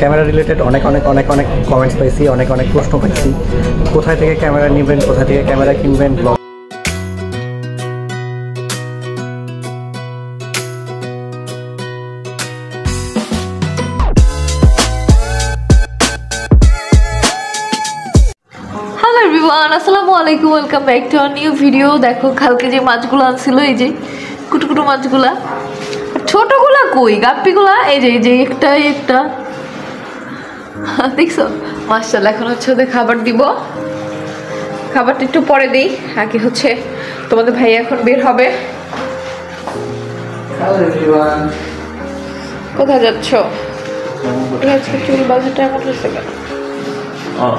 Camera related অনেক অনেক অনেক অনেক কমেন্টস পাইছি, অনেক অনেক প্রশ্ন পাইছি। কোথায় থেকে ক্যামেরা নেবেন কোথা থেকে ক্যামেরা কিনবেন ব্লগ আসসালামু আলাইকুম welcome back to our new video দেখো, কালকে যে মাছগুলো আনছিল, এই যে কুটুকুটু মাছগুলা। ছোটগুলা কই? গাপ্পিগুলা? এই যে এই যে, একটা একটা। দেখছ? মাছটা এখন হচ্ছে ওদের খাবার দিব। খাবারটা একটু পরে দিই আগে হচ্ছে তোমাদের ভাই এখন বের হবে। কোথায় যাচ্ছ? আজকে চুল বাঁধাটা এমন হয়েছে কেন?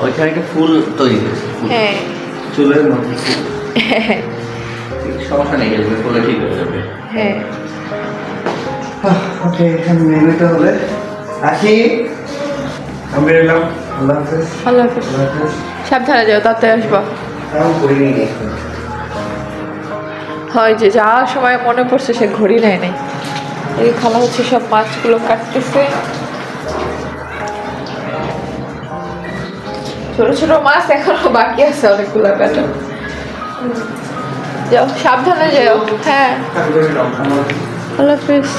ওইখানে একটা ফুল তৈরি হয়েছে হ্যাঁ। চুলের মধ্যে ফুল। সমস্যা নেই ফুলে ঠিক হয়ে যাবে। হ্যাঁ। ওকে হবে। আসি। আমি বেরোলাম আল্লাহ হাফেজ। আল্লাহ হাফেজ। সাবধানে যাও তাতে আসবা। হয় যে যাওয়ার সময় মনে পড়ছে সে ঘড়ি নেয় নাই। এই খালা হচ্ছে সব মাছগুলো কাটতেছে। ছোট ছোট মাছ এখনও বাকি আছে অনেকগুলো কাটা। যাও সাবধানে যাও। হ্যাঁ। আল্লাহ হাফিজ।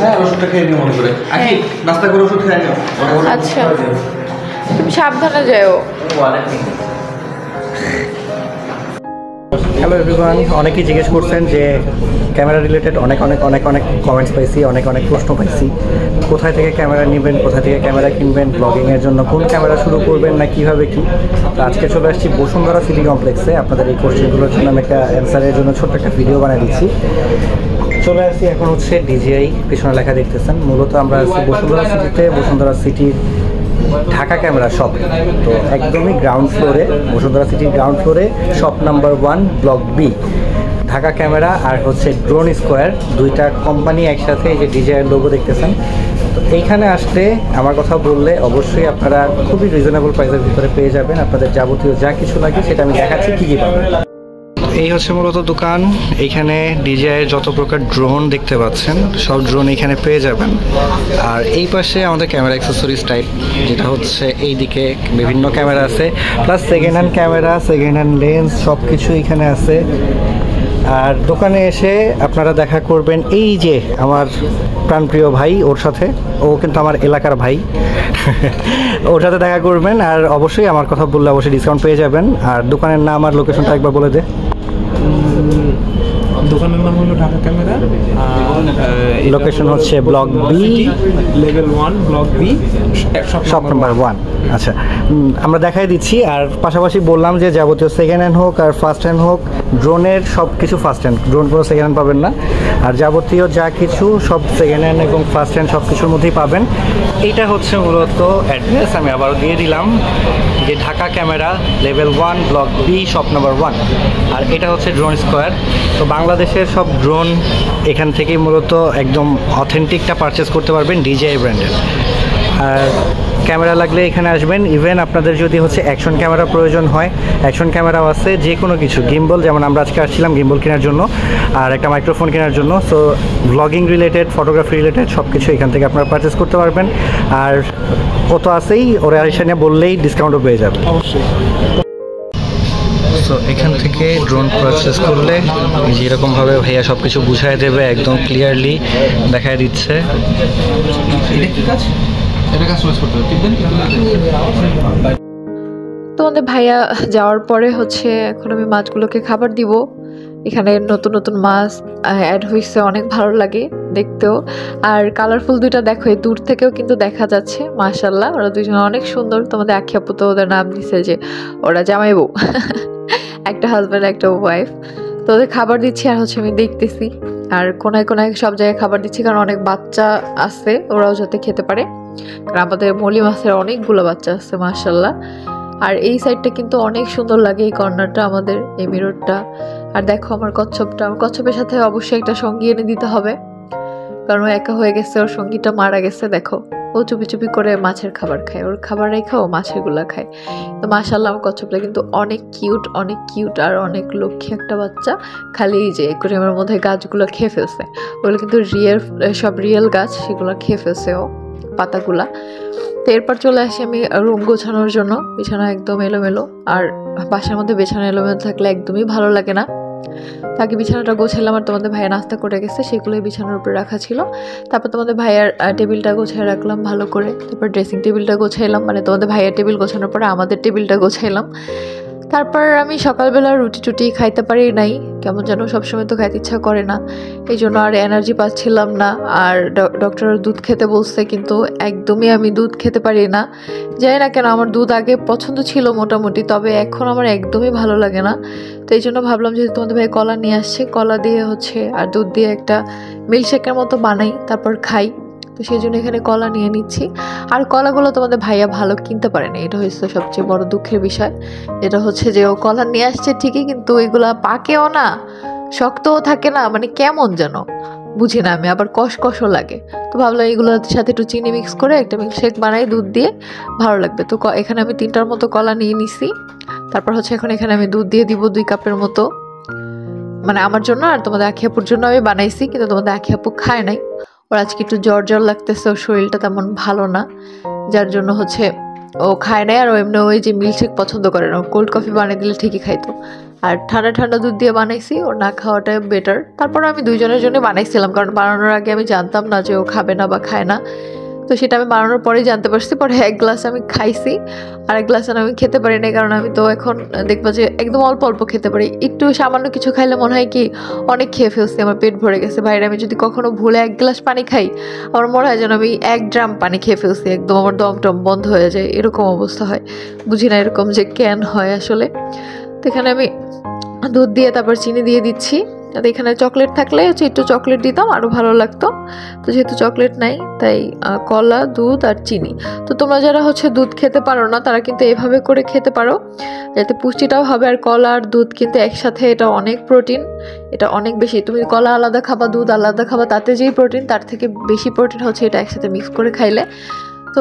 হ্যাঁ ওষুধটা খেয়ে নিও মনে করে। আকি নাস্তা করে ওষুধ খেয়ে নিও। আচ্ছা। তুমি সাবধানে যাও। হ্যালো এভরিওয়ান অনেকেই জিজ্ঞেস করছেন যে ক্যামেরা রিলেটেড অনেক অনেক অনেক অনেক কমেন্টস পাইছি অনেক অনেক প্রশ্ন পাইছি। কোথায় থেকে ক্যামেরা নেবেন কোথা থেকে ক্যামেরা কিনবেন ব্লগিংয়ের জন্য কোন ক্যামেরা শুরু করবেন না কীভাবে কী? তো আজকে চলে আসছি বসুন্ধরা সিটি কমপ্লেক্সে আপনাদের এই কোশ্চেনগুলোর জন্য আমি একটা অ্যান্সারের জন্য ছোট্ট একটা ভিডিও বানিয়ে দিচ্ছি। চলে আসছি এখন হচ্ছে ডিজিআই, পিছনে লেখা দেখতেছেন। মূলত আমরা আছি বসুন্ধরা সিটিতে। বসুন্ধরা সিটির ঢাকা ক্যামেরা শপ। তো একদমই গ্রাউন্ড ফ্লোরে বসুন্ধরা সিটির গ্রাউন্ড ফ্লোরে shop number one block B Dhaka camera আর হচ্ছে ড্রোন স্কোয়ার দুইটা কোম্পানি একসাথে এই যে ডিজাইন লোগো দেখতেছেন। তো এইখানে আসলে আমার কথা বললে অবশ্যই আপনারা খুবই রিজনেবল প্রাইসের ভিতরে পেয়ে যাবেন। আপনাদের যাবতীয় যা কিছু লাগে সেটা আমি দেখাচ্ছি, কী কী পাবেন। এই হচ্ছে মূলত দোকান। এইখানে ডিজাইয়ের যত প্রকার ড্রোন দেখতে পাচ্ছেন, সব ড্রোন এখানে পেয়ে যাবেন। আর এই পাশে আমাদের ক্যামেরা অ্যাক্সেসরিজ টাইপ যেটা হচ্ছে এই দিকে বিভিন্ন ক্যামেরা আছে। Plus second hand camera second hand lens সব কিছু এখানে আছে। আর দোকানে এসে আপনারা দেখা করবেন এই যে আমার প্রাণপ্রিয় ভাই ওর সাথে। ও কিন্তু আমার এলাকার ভাই। ওর সাথে দেখা করবেন আর অবশ্যই আমার কথা বললে অবশ্যই ডিসকাউন্ট পেয়ে যাবেন। আর দোকানের নাম আর লোকেশনটা একবার বলে দে। দোকানের নাম হলো ঢাকা ক্যামেরা লোকেশন হচ্ছে block B level one block B shop number one আচ্ছা আমরা দেখাই দিচ্ছি আর পাশাপাশি বললাম যে যাবতীয় সেকেন্ড হ্যান্ড হোক আর ফার্স্ট হ্যান্ড হোক ড্রোনের সব কিছু ফার্স্ট হ্যান্ড ড্রোন কোনো সেকেন্ড হ্যান্ড পাবেন না। আর যাবতীয় যা কিছু সব সেকেন্ড হ্যান্ড এবং ফার্স্ট হ্যান্ড সব কিছুর মধ্যেই পাবেন। এইটা হচ্ছে মূলত অ্যাড্রেস আমি আবারও দিয়ে দিলাম। যে Dhaka camera level one block B shop number one আর এটা হচ্ছে ড্রোন স্কোয়ার তো বাংলাদেশের সব ড্রোন এখান থেকেই মূলত একদম অথেন্টিকটা পারচেস করতে পারবেন ডিজিআই ব্র্যান্ডের আর ক্যামেরা লাগলে এখানে আসবেন। ইভেন আপনাদের যদি হচ্ছে অ্যাকশন ক্যামেরা প্রয়োজন হয় অ্যাকশন ক্যামেরাও আছে যে কোনো কিছু। গিম্বল যেমন আমরা আজকে আসছিলাম গিম্বল কেনার জন্য, আর একটা মাইক্রোফোন কেনার জন্য। So blogging related photography related সব কিছু এখান থেকে আপনারা পারচেস করতে পারবেন। আর ও তো আছেই, ওরা এখানে বললেই ডিসকাউন্টও পেয়ে যাবে তো এখান থেকে ড্রোন পারচেস করলে যেরকমভাবে ভাইয়া সব কিছু বুঝাই দেবে, একদম ক্লিয়ারলি দেখায় দিচ্ছে। এটা কি কাজ এটা কাজ চয়েস করতে হবে তোমাদের ভাইয়া যাওয়ার পরে হচ্ছে এখন আমি মাছগুলোকে খাবার দিব। এখানে নতুন নতুন মাছ অ্যাড হয়েছে, অনেক ভালো লাগে দেখতেও। আর কালারফুল দুইটা দেখো, এই দূর থেকেও কিন্তু দেখা যাচ্ছে মাশাল্লাহ ওরা দুজন অনেক সুন্দর। তোমাদের আখি তো ওদের নাম দিছে যে ওরা জামাই বউ। একটা হাজব্যান্ড একটা ওয়াইফ তো ওদের খাবার দিচ্ছি আর হচ্ছে আমি দেখতেছি। আর কোনায় কোনায় সব জায়গায় খাবার দিচ্ছি কারণ অনেক বাচ্চা আছে, ওরাও যাতে খেতে পারে। কারণ আমাদের মলি মাছের অনেকগুলো বাচ্চা আছে মাশাল্লাহ আর এই সাইডটা কিন্তু অনেক সুন্দর লাগে এই কর্নারটা আমাদের, এই মিররটা আর দেখো আমার কচ্ছপটা, আমার কচ্ছপের সাথে অবশ্যই একটা সঙ্গী এনে দিতে হবে। কারণ একা হয়ে গেছে, ওর সঙ্গীটা মারা গেছে, দেখো। ও চুপি চুপি করে মাছের খাবার খায়, ওর খাবার রেখে ও মাছেরগুলো খায়। তো মাশাল্লাহ আমার কচ্ছপটা কিন্তু অনেক কিউট অনেক কিউট আর অনেক লক্ষ্মী একটা বাচ্চা। খালি এই যে আমার মধ্যে গাছগুলো খেয়ে ফেলছে। ওগুলো কিন্তু রিয়েল সব রিয়েল গাছ, সেগুলো খেয়ে ফেলছে ও। পাতাগুলা। তো এরপর চলে আসি আমি রুম গোছানোর জন্য, বিছানা একদম এলোমেলো। আর বাসার মধ্যে বিছানা এলোমেলো থাকলে একদমই ভালো লাগে না। তাকে বিছানাটা গোছালাম আর তোমাদের ভাইয়া নাস্তা করে গেছে, সেগুলোই বিছানার উপরে রাখা ছিল। তারপর তোমাদের ভাইয়ার টেবিলটা গোছায় রাখলাম ভালো করে। তারপর ড্রেসিং টেবিলটা গোছাইলাম মানে তোমাদের ভাইয়ার টেবিল গোছানোর পরে আমাদের টেবিলটা গোছাইলাম। তারপর আমি সকালবেলা রুটি টুটি খাইতে পারি নাই। কেমন যেন সবসময় তো খাইতে ইচ্ছা করে না। এই জন্য আর এনার্জি পাচ্ছিলাম না। আর ডক্টর দুধ খেতে বলছে, কিন্তু একদমই আমি দুধ খেতে পারি না। জানি না কেন, আমার দুধ আগে পছন্দ ছিল মোটামুটি, তবে এখন আমার একদমই ভালো লাগে না। তো এই জন্য ভাবলাম যে তোমাদের ভাই কলা নিয়ে আসছে। কলা দিয়ে হচ্ছে, আর দুধ দিয়ে একটা মিল্কশেকের মতো বানাই, তারপর খাই। তো সেই জন্য এখানে কলা নিয়ে নিচ্ছি। আর কলাগুলো তোমাদের ভাইয়া ভালো কিনতে পারেনি এটা হচ্ছে সবচেয়ে বড় দুঃখের বিষয়। যেটা হচ্ছে যে ও কলা নিয়ে আসছে ঠিকই, কিন্তু এগুলা পাকেও না, শক্তও থাকে না মানে কেমন যেন, বুঝি না আমি, আবার কষ কষও লাগে। তো ভাবলাম এগুলোর সাথে একটু চিনি মিক্স করে একটা মিল্কশেক বানাই, দুধ দিয়ে, ভালো লাগবে। তো এখানে আমি তিনটার মতো কলা নিয়ে নিছি। তারপর হচ্ছে এখন এখানে আমি দুধ দিয়ে দিব দুই কাপের মতো। মানে আমার জন্য আর তোমাদের আখি আপুর জন্য আমি বানাইছি, কিন্তু তোমাদের আখি আপু খায় নাই। ওর আজকে একটু জ্বর জ্বর লাগতেছে, ওর শরীরটা তেমন ভালো না। যার জন্য হচ্ছে ও খায় নাই আর ও এমনি ওই যে মিল্কশেক পছন্দ করে না। কোল্ড কফি বানিয়ে দিলে ঠিকই খাইতো। আর ঠান্ডা ঠান্ডা দুধ দিয়ে বানাইছি, ওর না খাওয়াটা বেটার তারপর আমি দুইজনের জন্য বানাইছিলাম, কারণ বানানোর আগে আমি জানতাম না যে ও খাবে না বা খায় না। তো সেটা আমি বানানোর পরেই জানতে পারছি, পরে এক গ্লাস আমি খাইছি। আর এক গ্লাস আমি খেতে পারি না কারণ আমি তো এখন দেখব যে একদম অল্প অল্প খেতে পারি। একটু সামান্য কিছু খাইলে মনে হয় কি অনেক খেয়ে ফেলছি, আমার পেট ভরে গেছে। বাইরে আমি যদি কখনো ভুলে এক গ্লাস পানি খাই, আমার মনে হয় যেন আমি এক ড্রাম পানি খেয়ে ফেলছি, একদম আমার দম টম বন্ধ হয়ে যায়, এরকম অবস্থা হয়। বুঝি না এরকম যে ক্যান হয় আসলে। তো এখানে আমি দুধ দিয়ে তারপর চিনি দিয়ে দিচ্ছি। যাতে এখানে চকলেট থাকলে হচ্ছে একটু চকলেট দিতাম আরও ভালো লাগতো। তো যেহেতু চকলেট নাই, তাই কলা, দুধ আর চিনি। তো তোমরা যারা হচ্ছে দুধ খেতে পারো না, তারা কিন্তু এভাবে করে খেতে পারো। যাতে পুষ্টিটাও হবে আর কলা আর দুধ কিন্তু একসাথে এটা অনেক প্রোটিন এটা অনেক বেশি। তুমি কলা আলাদা খাবা, দুধ আলাদা খাবা, তাতে যেই প্রোটিন তার থেকে বেশি প্রোটিন হচ্ছে এটা একসাথে মিক্স করে খাইলে। তো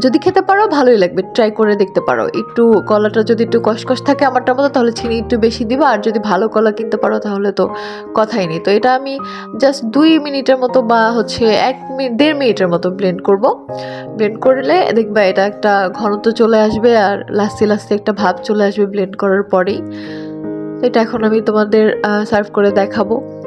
যদি খেতে পারো, ভালোই লাগবে। ট্রাই করে দেখতে পারো। একটু কলাটা যদি একটু কষকষ থাকে আমারটার মতো, তাহলে চিনি একটু বেশি দিবা। আর যদি ভালো কলা কিনতে পারো, তাহলে তো কথাই নেই। তো এটা আমি জাস্ট দুই মিনিটের মতো বা হচ্ছে এক মিনিট দেড় মিনিটের মতো ব্লেন্ড করব। ব্লেন্ড করলে দেখবা এটা একটা ঘনত্ব চলে আসবে আর লাস্তি লাস্তি একটা ভাব চলে আসবে ব্লেন্ড করার পরেই। এটা এখন আমি তোমাদের সার্ভ করে দেখাবো।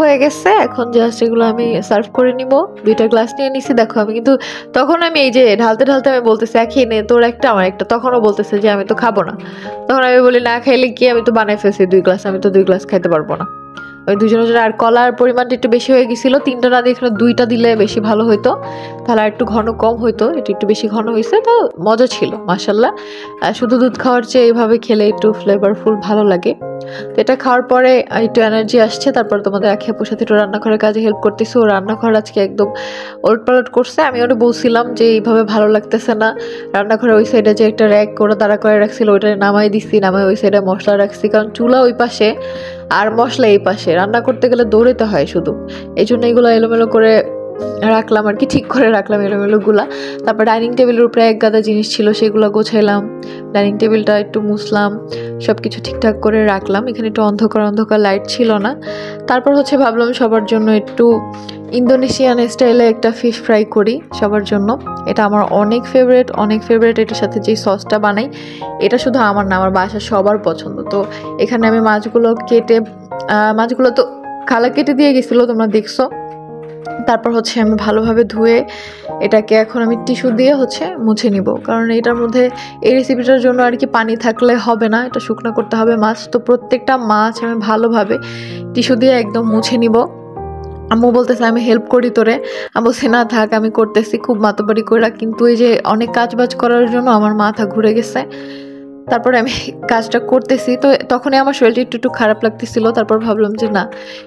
হয়ে গেছে, এখন জাস্ট এগুলো আমি সার্ভ করে নিব। দুইটা গ্লাস নিয়ে নিছি, দেখো আমি কিন্তু তখন আমি এই যে ঢালতে ঢালতে আমি বলতেছি একই নে, তোর একটা, আমার একটা। তখনও বলতেছে যে, আমি তো খাব না। তখন আমি বলি, না, খাইলে কি? আমি তো বানাই ফেলছি, দুই গ্লাস আমি তো দুই গ্লাস খাইতে পারব না। ওই দুজনের জন্য আর কলার পরিমাণটা একটু বেশি হয়ে গেছিল। তিনটা না দিয়ে দুইটা দিলে বেশি ভালো হতো তাহলে আর একটু ঘন কম হইতো, এটা একটু বেশি ঘন হয়েছে তো মজা ছিল মাসাল্লাহ শুধু দুধ খাওয়ার চেয়ে এইভাবে খেলে একটু ফ্লেভারফুল ভালো লাগে। তো এটা খাওয়ার পরে একটু এনার্জি আসছে, তারপর তোমাদের আখি আপুর সাথে একটু রান্নাঘরের কাজে হেল্প করতেছি। ও রান্নাঘর আজকে একদম ওলট পালট করছে। আমি ওটা বলছিলাম যে এইভাবে ভালো লাগতেছে না। রান্নাঘরে ওই সাইডে যে একটা র্যাক করে দাঁড়া করে রাখছিল ওইটা নামাই দিছি, নামাই ওই সাইডে মশলা রাখছি। কারণ চুলা ওই পাশে আর মশলা এই পাশে। রান্না করতে গেলে দৌড়াতে হয় শুধু। এই জন্য এগুলো এলোমেলো করে রাখলাম আর কি, ঠিক করে রাখলাম এলোমেলোগুলা। তারপর ডাইনিং টেবিলের উপরে এক গাদা জিনিস ছিল, সেগুলো গোছাইলাম। ডাইনিং টেবিলটা একটু মুছলাম সব কিছু ঠিকঠাক করে রাখলাম। এখানে একটু অন্ধকার অন্ধকার লাইট ছিল না। তারপর হচ্ছে ভাবলাম সবার জন্য একটু ইন্দোনেশিয়ান স্টাইলে একটা ফিশ ফ্রাই করি সবার জন্য। এটা আমার অনেক ফেভারেট অনেক ফেভারেট এটার সাথে যে সসটা বানাই, এটা শুধু আমার না, আমার বাসা সবার পছন্দ। তো এখানে আমি মাছগুলো কেটে মাছগুলো তো খালা কেটে দিয়ে গেছিল, তোমরা দেখছ। তারপর হচ্ছে আমি ভালোভাবে ধুয়ে এটাকে এখন আমি টিস্যু দিয়ে হচ্ছে মুছে নিব। কারণ এটার মধ্যে এই রেসিপিটার জন্য আর কি পানি থাকলে হবে না, এটা শুকনো করতে হবে মাছ। তো প্রত্যেকটা মাছ আমি ভালোভাবে টিস্যু দিয়ে একদম মুছে নিব। আম্মু বলতেছে, আমি হেল্প করি তোরে। আমি বলছি, না থাক, আমি করতেছি, খুব মাতবাড়ি করে কিন্তু এই যে অনেক কাজ বাজ করার জন্য আমার মাথা ঘুরে গেছে। তারপরে আমি কাজটা করতেছি। তো তখনই আমার শরীরটা একটু একটু খারাপ লাগতেছিল। তারপর ভাবলাম যে, না,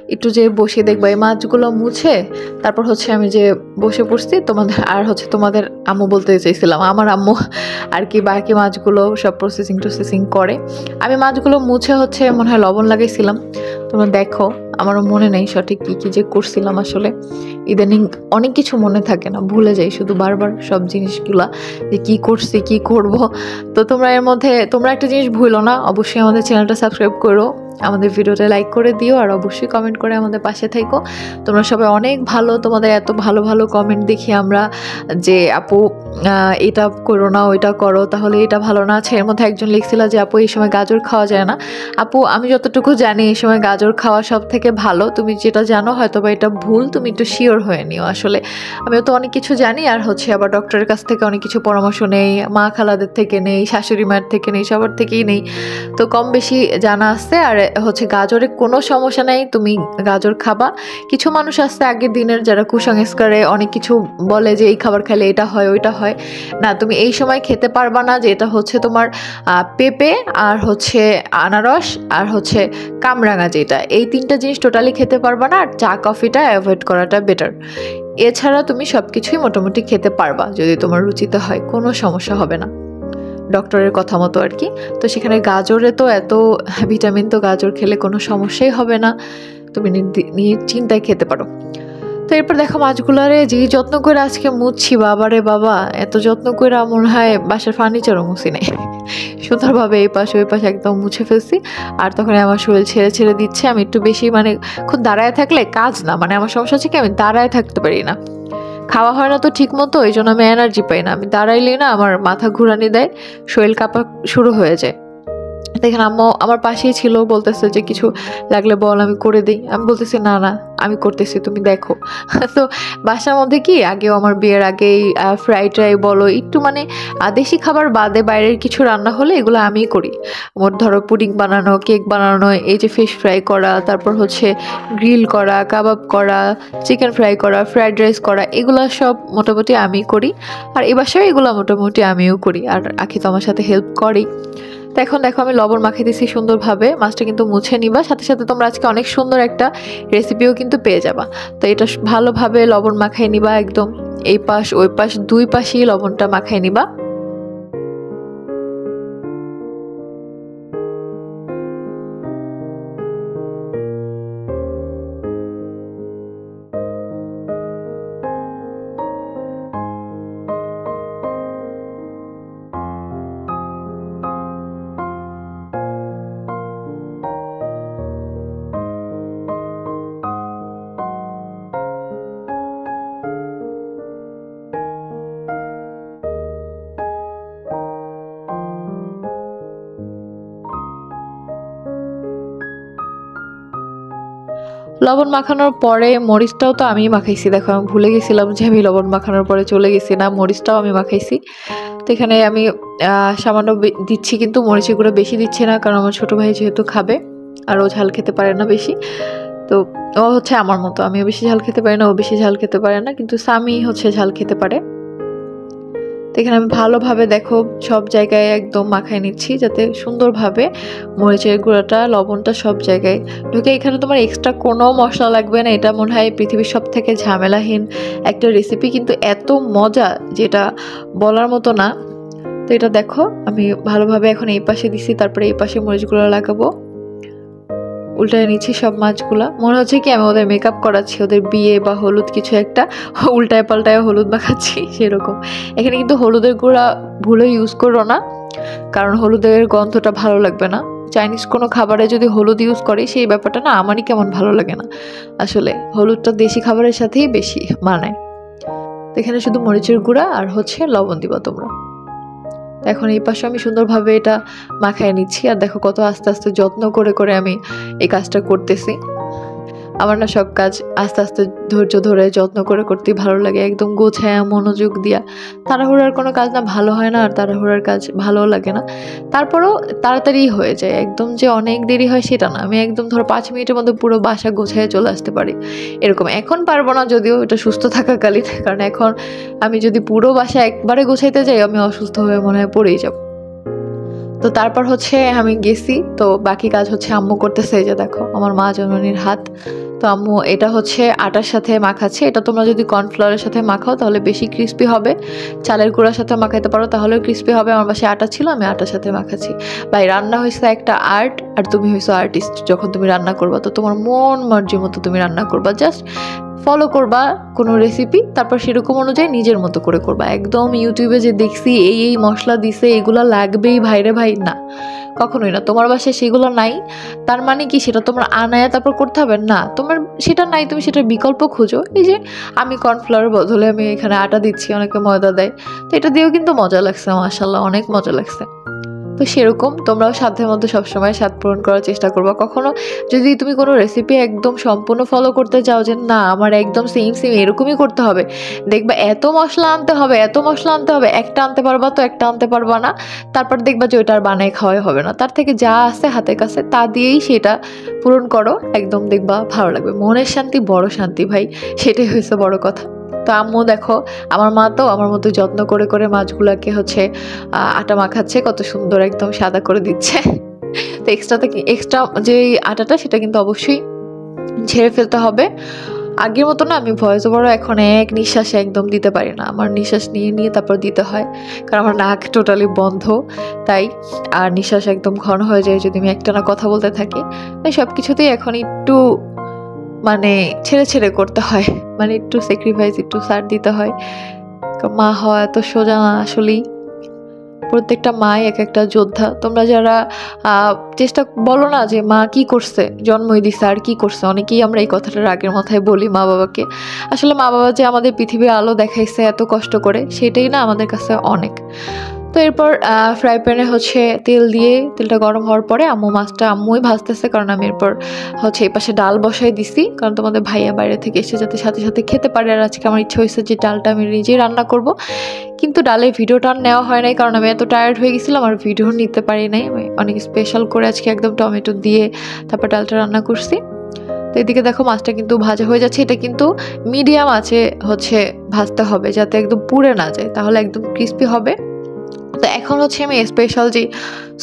একটু যে বসে দেখব। এই মাছগুলো মুছে তারপর হচ্ছে আমি যে বসে পড়ছি, তোমাদের আর হচ্ছে তোমাদের আম্মু বলতে চাইছিলাম। আমার আম্মু আর কি বাকি মাছগুলো সব প্রসেসিং টোসেসিং করে। আমি মাছগুলো মুছে হচ্ছে মনে হয় লবণ লাগাইছিলাম। তোমরা দেখো। আমারও মনে নেই সঠিক কী কী যে করছিলাম আসলে। ইদানিং অনেক কিছু মনে থাকে না, ভুলে যাই শুধু বারবার সব জিনিসগুলা যে কী করছি, কী করব। তো তোমরা এর মধ্যে, তোমরা একটা জিনিস ভুলো না, অবশ্যই আমাদের চ্যানেলটা সাবস্ক্রাইব করো। আমাদের ভিডিওটা লাইক করে দিও আর অবশ্যই কমেন্ট করে আমাদের পাশে থেকো। তোমরা সবাই অনেক ভালো, তোমাদের এত ভালো ভালো কমেন্ট দেখি আমরা যে, আপু এটা করো না, ওইটা করো, তাহলে এটা ভালো না। আছে এর মধ্যে একজন লিখছিল যে, আপু, এই সময় গাজর খাওয়া যায় না। আপু, আমি যতটুকু জানি এই সময় গাজর খাওয়া সব থেকে ভালো। তুমি যেটা জানো হয়তো বা এটা ভুল, তুমি একটু শিওর হয়ে নিও আসলে। আমিও তো অনেক কিছু জানি, আর হচ্ছে আবার ডক্টরের কাছ থেকে অনেক কিছু পরামর্শ নেই মা খালাদের থেকে নেই, শাশুড়ি মায়ের থেকে নেই, সবার থেকেই নেই। তো কম বেশি জানা আছে, আর হচ্ছে গাজরে কোনো সমস্যা নেই, তুমি গাজর খাবা। কিছু মানুষ আছে আগের দিনের যারা কুসংস্কারে অনেক কিছু বলে যে এই খাবার খেলে এটা হয়, ওইটা হয়। না, তুমি এই সময় খেতে পারবা না যে এটা হচ্ছে তোমার পেঁপে আর হচ্ছে আনারস আর হচ্ছে কামরাঙা যেটা। এই তিনটা জিনিস টোটালি খেতে পারবা না আর চা, কফিটা অ্যাভয়েড করাটা বেটার এছাড়া তুমি সব কিছুই মোটামুটি খেতে পারবা যদি তোমার রুচিতে হয়, কোনো সমস্যা হবে না। ডক্টরের কথা মতো আর কি। তো সেখানে গাজরে তো এত ভিটামিন তো গাজর খেলে কোনো সমস্যাই হবে না। তুমি নিশ্চিন্তায় খেতে পারো। তো এরপর দেখো মাছগুলারে যে যত্ন করে আজকে মুছছি, বাবারে বাবা, এত যত্ন করে মনে হয় বাসার ফার্নিচারও মুছি নেই। সুন্দরভাবে এই পাশে ওই পাশে একদম মুছে ফেলছি। আর তখন আমার শরীর ছেড়ে ছেড়ে দিচ্ছে। আমি একটু বেশি মানে খুব দাঁড়ায় থাকলে কাজ না। মানে আমার সমস্যা হচ্ছে কি, আমি দাঁড়ায় থাকতে পারি না। খাওয়া হয় না তো ঠিক মতো এই জন্য আমি এনার্জি পাই না। আমি দাঁড়াইলেই না আমার মাথা ঘুরানি দেয়, শরীর কাঁপা শুরু হয়ে যায়। দেখেন আম্মু, আমার পাশেই ছিল, বলতেছে যে কিছু লাগলে বল, আমি করে দিই। আমি বলতেছি, না না, আমি করতেছি, তুমি দেখো। তো বাসার মধ্যে কি, আগেও আমার বিয়ের আগেই ফ্রাইড রাই বলো, একটু মানে দেশি খাবার বাদে বাইরের কিছু রান্না হলে এগুলো আমিই করি। মোট ধরো পুডিং বানানো, কেক বানানো, এই যে ফিশ ফ্রাই করা, তারপর হচ্ছে গ্রিল করা, কাবাব করা চিকেন ফ্রাই করা ফ্রাইড রাইস করা, এগুলো সব মোটামুটি আমি করি। আর এ বাসায় এগুলো মোটামুটি আমিও করি, আর আখি তো আমার সাথে হেল্প করেই। তো এখন দেখো আমি লবণ মাখিয়ে দিচ্ছি সুন্দরভাবে। মাছটা কিন্তু মুছে নিবা। সাথে সাথে তোমরা আজকে অনেক সুন্দর একটা রেসিপিও কিন্তু পেয়ে যাবা। তো এটা ভালোভাবে লবণ মাখাই নিবা একদম। এই পাশ, ওই পাশ, দুই পাশেই লবণটা মাখাই নিবা। লবণ মাখানোর পরে মরিচটাও তো আমি মাখাইছি, দেখো আমি ভুলে গেছিলাম যে আমি লবণ মাখানোর পরে চলে গেছি না, মরিচটাও আমি মাখাইছি। তো এখানে আমি সামান্য দিচ্ছি কিন্তু মরিচের গুঁড়ো বেশি দিচ্ছি না, কারণ আমার ছোটো ভাই যেহেতু খাবে, আর ও ঝাল খেতে পারে না বেশি। তো ও হচ্ছে আমার মতো, আমিও বেশি ঝাল খেতে পারি না, ও বেশি ঝাল খেতে পারে না, কিন্তু সামি হচ্ছে ঝাল খেতে পারে। তো এখানে আমি ভালোভাবে দেখো সব জায়গায় একদম মাখায় নিচ্ছি যাতে সুন্দরভাবে মরিচের গুঁড়োটা, লবণটা সব জায়গায় ঢুকে। এখানে তোমার এক্সট্রা কোনো মশলা লাগবে না, এটা মনে হয় পৃথিবীর সব থেকে ঝামেলাহীন একটা রেসিপি কিন্তু এত মজা যেটা বলার মতো না। তো এটা দেখো, আমি ভালোভাবে এখন এই পাশে দিছি, তারপরে এই পাশে মরিচগুলো লাগাবো। উল্টায় নিচ্ছি সব মাছগুলো। মনে হচ্ছে কি আমি ওদের মেকআপ করাচ্ছি, ওদের বিয়ে বা হলুদ কিছু একটা, উল্টায় পাল্টায় হলুদ মাখাচ্ছি, সেরকম। এখানে কিন্তু হলুদের গুঁড়া ভুলে ইউজ করো না, কারণ হলুদের গন্ধটা ভালো লাগবে না। চাইনিজ কোনো খাবারে যদি হলুদ ইউজ করে, সেই ব্যাপারটা না আমারই কেমন ভালো লাগে না। আসলে হলুদটা দেশি খাবারের সাথেই বেশি মানায় এখানে শুধু মরিচের গুঁড়া আর হচ্ছে লবণ দিবা তোমরা। এখন এই পাশে আমি সুন্দরভাবে এটা মাখায় নিচ্ছি, আর দেখো কত আস্তে আস্তে যত্ন করে করে আমি এই কাজটা করতেছি। আমার না সব কাজ আস্তে আস্তে ধৈর্য ধরে, যত্ন করে করতেই ভালো লাগে। একদম গোছায় মনোযোগ দিয়া। তাড়াহুড়ার কোনো কাজ না ভালো হয় না, আর তাড়াহুড়ার কাজ ভালো লাগে না। তারপরেও তাড়াতাড়ি হয়ে যায়। একদম যে অনেক দেরি হয় সেটা না। আমি একদম ধরো পাঁচ মিনিটের মধ্যে পুরো বাসা গোছায় চলে আসতে পারি। এরকম। এখন পারব না যদিও এটা সুস্থ থাকাকালীন। কারণ এখন আমি যদি পুরো বাসা একবারে গোছাইতে যাই, আমি অসুস্থ হয়ে মনে হয় পড়েই যাব। তো তারপর হচ্ছে আমি গেছি। তো বাকি কাজ হচ্ছে আম্মু করতেছে এই যে দেখো, আমার মা জননীর হাত। তো আম্মু, এটা হচ্ছে আটার সাথে মাখাচ্ছে। এটা তোমরা যদি কর্নফ্লাওয়ারের সাথে মাখাও তাহলে বেশি ক্রিস্পি হবে। চালের গুঁড়ার সাথে মাখাইতে পারো তাহলেও ক্রিস্পি হবে। আমার বাসায় আটা ছিল, আমি আটার সাথে মাখাচ্ছি। ভাই, রান্না হয়েছে একটা আর্ট আর তুমি হয়েছো আর্টিস্ট যখন তুমি রান্না করবা। তো তোমার মন মর্জির মতো তুমি রান্না করবা। জাস্ট ফলো করবা কোনো রেসিপি তারপর সেরকম অনুযায়ী নিজের মতো করে করবা। একদম ইউটিউবে যে দেখছি, এই এই মশলা দিছে, এগুলো লাগবেই ভাইরে ভাই। না, কখনোই না। তোমার বাসায় সেগুলো নাই। তার মানে কি সেটা তোমার আনায়া তারপর করতে হবে? না, তোমার সেটা নাই, তুমি সেটার বিকল্প খোঁজো। এই যে আমি কর্নফ্লাওয়ার বদলে আমি এখানে আটা দিচ্ছি, অনেকে ময়দা দেয়। তো এটা দিয়েও কিন্তু মজা লাগছে মাসাল্লাহ অনেক মজা লাগছে। তো সেরকম, তোমরাও সাধ্যের মধ্যে সবসময় স্বাদ পূরণ করার চেষ্টা করবা। কখনো যদি তুমি কোনো রেসিপি একদম সম্পূর্ণ ফলো করতে চাও যে, না, আমার একদম সেম সেম এরকমই করতে হবে। দেখবা এত মশলা আনতে হবে, এত মশলা আনতে হবে, একটা আনতে পারবা তো একটা আনতে পারবা না। তারপর দেখবা যে, ওইটা আর বানায় খাওয়াই হবে না। তার থেকে যা আছে হাতের কাছে, তা দিয়েই সেটা পূরণ করো। একদম দেখবা ভালো লাগবে। মনের শান্তি বড় শান্তি ভাই, সেটাই হয়েছে বড় কথা। তো আম্মু দেখো, আমার মা তো আমার মতো যত্ন করে করে মাছগুলোকে হচ্ছে আটা মাখাচ্ছে, কত সুন্দর একদম সাদা করে দিচ্ছে। তো এক্সট্রাতে এক্সট্রা যে আটাটা সেটা কিন্তু অবশ্যই ঝেড়ে ফেলতে হবে। আগের মতো না, আমি ভয়েস ওভারও এখন এক নিঃশ্বাসে একদম দিতে পারি না। আমার নিঃশ্বাস নিয়ে নিয়ে তারপর দিতে হয়। কারণ আমার নাক টোটালি বন্ধ, তাই আর নিঃশ্বাস একদম ঘন হয়ে যায়। যদি আমি একটানা কথা বলতে থাকি, তাই সব কিছুতেই এখন একটু মানে ছেড়ে ছেড়ে করতে হয়। মানে একটু স্যাক্রিফাইস একটু সার দিতে হয়। মা হওয়া এত সোজা না আসলেই। প্রত্যেকটা মাই এক একটা যোদ্ধা। তোমরা যারা চেষ্টা, বলো না যে মা কি করছে, জন্মই দিছে, আর কি করছে? অনেকেই আমরা এই কথাটা আগের মাথায় বলি মা বাবাকে। আসলে মা বাবা যে আমাদের পৃথিবীর আলো দেখাইছে এত কষ্ট করে, সেটাই না আমাদের কাছে অনেক। তো এরপর ফ্রাই প্যানে হচ্ছে তেল দিয়ে তেলটা গরম হওয়ার পরে আম্মু মাছটা, আম্মুই ভাজতেছে, কারণ আমি এরপর হচ্ছে এই পাশে ডাল বসাই দিছি। কারণ তোমাদের ভাইয়া বাইরে থেকে এসে যাতে সাথে সাথে খেতে পারে, আর আজকে আমার ইচ্ছা হয়েছে যে ডালটা আমি নিজেই রান্না করব। কিন্তু ডালের ভিডিওটা নেওয়া হয় নাই, কারণ আমি এত টায়ার্ড হয়ে গেছিলাম, আর ভিডিও নিতে পারি নাই। আমি অনেক স্পেশাল করে আজকে একদম টমেটো দিয়ে তারপর ডালটা রান্না করছি। তো এদিকে দেখো মাছটা কিন্তু ভাজা হয়ে যাচ্ছে, এটা কিন্তু মিডিয়াম আছে হচ্ছে ভাজতে হবে, যাতে একদম পুড়ে না যায়, তাহলে একদম ক্রিস্পি হবে। তো এখন হচ্ছে আমি স্পেশাল যে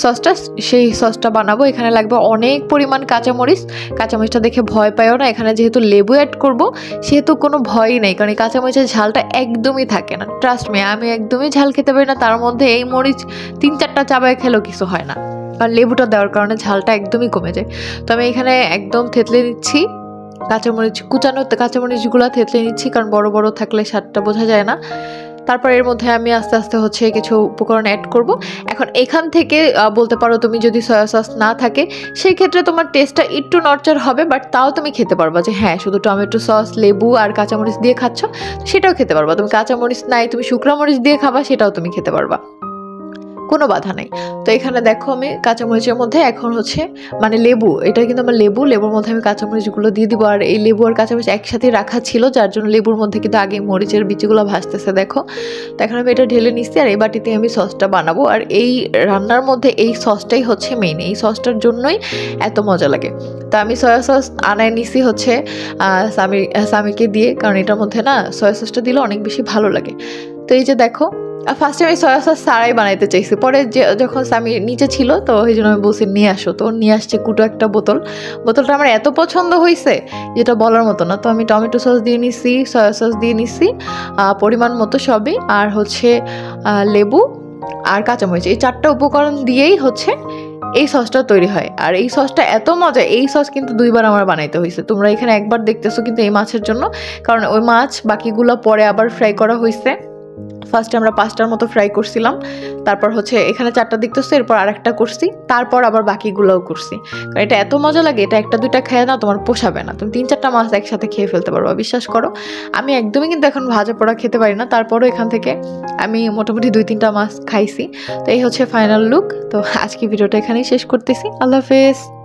সসটা, সেই সসটা বানাবো। এখানে লাগবে অনেক পরিমাণ কাঁচামরিচ। কাঁচামরিচটা দেখে ভয় পাইও না, এখানে যেহেতু লেবু অ্যাড করব, সেহেতু কোনো ভয়ই নেই, কারণ এই কাঁচামরিচের ঝালটা একদমই থাকে না। ট্রাস্ট মি আমি একদমই ঝাল খেতে পারি না, তার মধ্যে এই মরিচ তিন চারটা চাবায় খেলেও কিছু হয় না। আর লেবুটা দেওয়ার কারণে ঝালটা একদমই কমে যায়। তো আমি এখানে একদম থেতলে নিচ্ছি কাঁচামরিচ, কুচানো কাঁচামরিচগুলো থেতলে নিচ্ছি, কারণ বড় বড় থাকলে স্বাদটা বোঝা যায় না। তারপর এর মধ্যে আমি আস্তে আস্তে হচ্ছে কিছু উপকরণ অ্যাড করব। এখন এখান থেকে বলতে পারো তুমি যদি সয়া সস না থাকে, সেই ক্ষেত্রে তোমার টেস্টটা একটু নর্চার হবে বাট তাও তুমি খেতে পারবা যে হ্যাঁ শুধু টমেটো সস লেবু আর কাঁচামরিচ দিয়ে খাচ্ছ, সেটাও খেতে পারবা। তুমি কাঁচামরিচ নাই, তুমি শুকনো মরিচ দিয়ে খাবা, সেটাও তুমি খেতে পারবা। কোনো বাধা নেই। তো এখানে দেখো আমি কাঁচামরিচের মধ্যে এখন হচ্ছে মানে লেবু, এটা কিন্তু আমার লেবু, লেবুর মধ্যে আমি কাঁচামরিচগুলো দিয়ে দিব। আর এই লেবু আর কাঁচামরিচ একসাথে রাখা ছিল, যার জন্য লেবুর মধ্যে কিন্তু আগে মরিচের বিচিগুলো ভাসতেছে, দেখো। তো এখন আমি এটা ঢেলে নিচ্ছি আর এই বাটিতে আমি সসটা বানাবো। আর এই রান্নার মধ্যে এই সসটাই হচ্ছে মেইন এই সসটার জন্যই এত মজা লাগে। তো আমি সয়া সস আনায় নিছি হচ্ছে স্বামী, স্বামীকে দিয়ে, কারণ এটার মধ্যে না সয়া সসটা দিলে অনেক বেশি ভালো লাগে। তো এই যে দেখো ফার্স্টে আমি সয়া সস সারাই বানাইতে চাইছি। পরে যে, যখন স্বামী নিচে ছিল, তো ওই জন্য আমি বলছি, নিয়ে আসো। তো নিয়ে আসছে কুটো একটা বোতল। বোতলটা আমার এত পছন্দ হয়েছে যেটা বলার মতো না। তো আমি টমেটো সস দিয়ে নিছি, সয়া সস দিয়ে নিছি পরিমাণ মতো সবই। আর হচ্ছে লেবু আর কাঁচামরিচ। এই চারটা উপকরণ দিয়েই হচ্ছে এই সসটা তৈরি হয়। আর এই সসটা এত মজা, এই সস কিন্তু দুইবার আমার বানাইতে হয়েছে তোমরা এখানে একবার দেখতেছো কিন্তু এই মাছের জন্য। কারণ ওই মাছ বাকিগুলো পরে আবার ফ্রাই করা হয়েছে ফার্স্টে আমরা পাঁচটার মতো ফ্রাই করছিলাম। তারপর হচ্ছে এখানে চারটা দেখতেছো এরপর আরেকটা করছি। তারপর আবার বাকিগুলোও করছি। কারণ এটা এত মজা লাগে, এটা একটা দুইটা খেয়ে না, তোমার পোষাবে না। তুমি তিন চারটা মাছ একসাথে খেয়ে ফেলতে পারো বিশ্বাস করো। আমি একদমই কিন্তু এখন ভাজা পোড়া খেতে পারি না। তারপরও এখান থেকে আমি মোটামুটি দুই তিনটা মাছ খাইছি। তো এই হচ্ছে ফাইনাল লুক তো আজকে ভিডিওটা এখানেই শেষ করতেছি। আল্লাহ হাফেজ।